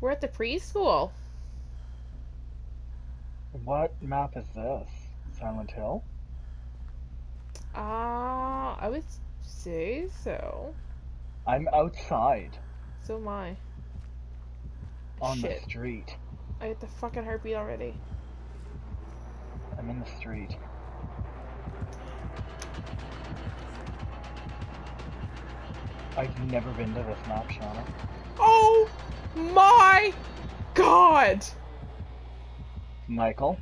We're at the preschool. What map is this? Silent Hill? Ah, I would say so. I'm outside So am I. on Shit. the street. I get the fucking heartbeat already. I'm in the street. I've never been to this map, Shauna. God! Michael,